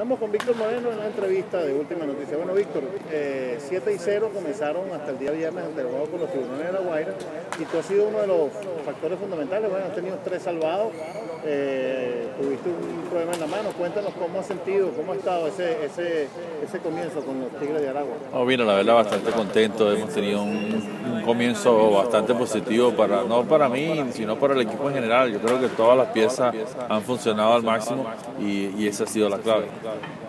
Estamos con Víctor Moreno en la entrevista de Última Noticia. Bueno, Víctor, 7 eh, y 0 comenzaron hasta el día viernes ante el juego con los tiburones de La Guaira y tú has sido uno de los factores fundamentales. Bueno, has tenido tres salvados, eh, tuviste un problema en la mano. Cuéntanos cómo has sentido, cómo ha estado ese, ese, ese comienzo con los Tigres de Aragua. Oh, mira, la verdad, bastante contento. Hemos tenido un, comienzo bastante positivo, para no para mí, sino para el equipo en general. Yo creo que todas las piezas han funcionado al máximo y, y esa ha sido la clave.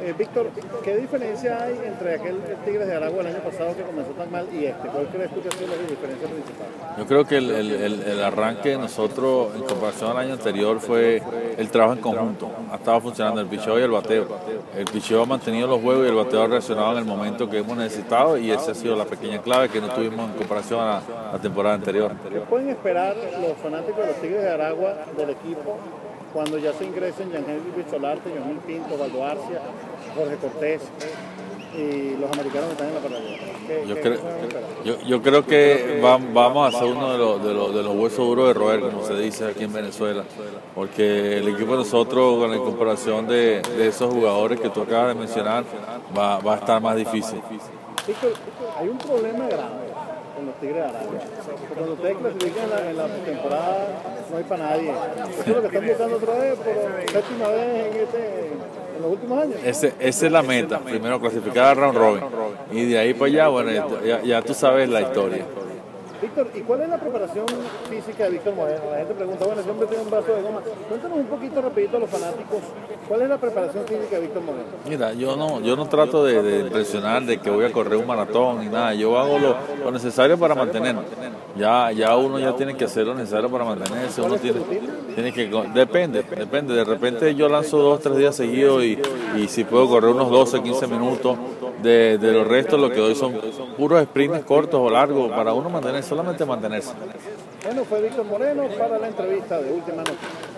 Eh, Víctor, ¿qué diferencia hay entre aquel Tigres de Aragua el año pasado que comenzó tan mal y este? ¿Cuál crees tú que ha sido la diferencia principal? Yo creo que el, el, el, arranque de nosotros en comparación al año anterior fue el trabajo en conjunto. Ha estado funcionando el picheo y el bateo. El picheo ha mantenido los juegos y el bateo ha reaccionado en el momento que hemos necesitado y esa ha sido la pequeña clave que no tuvimos en comparación a la temporada anterior. ¿Qué pueden esperar los fanáticos de los Tigres de Aragua del equipo cuando ya se ingresen Yangel Bicholarte, Yomil Pinto, Valdo Arcia, Jorge Cortés y los americanos que están en la parada. Yo, creo, yo, yo, creo que vamos a ser uno de los, de, los, de los huesos duros de roer, como se dice aquí en Venezuela, porque el equipo de nosotros, con la incorporación de, de esos jugadores que tú acabas de mencionar, va, va a estar más difícil. hay un problema grave con los Tigres de Arabia. Cuando ustedes clasifican en la, en la temporada, no hay para nadie. Eso es lo que están buscando otra vez por séptima vez en, este, en los últimos años. Ese, esa es la meta, primero clasificar a round robin. Y de ahí para allá, bueno, ya, ya tú sabes la historia. Víctor, ¿y cuál es la preparación física de Víctor Moreno? La gente pregunta, bueno, ese hombre tiene un brazo de goma. Cuéntanos un poquito rapidito a los fanáticos, ¿cuál es la preparación física de Víctor Moreno? Mira, yo no, yo no trato de, de impresionar de que voy a correr un maratón ni nada. Yo hago lo, necesario para mantenerme. Ya, ya uno ya tiene que hacer lo necesario para mantenerse. Uno tiene, tiene que, depende, depende. De repente yo lanzo dos, tres días seguidos y, y si puedo correr unos 12, 15 minutos. De, de los restos lo que doy son puros sprints cortos o largos para uno mantenerse, solamente mantenerse. Bueno, fue Víctor Moreno para la entrevista de Última Noche.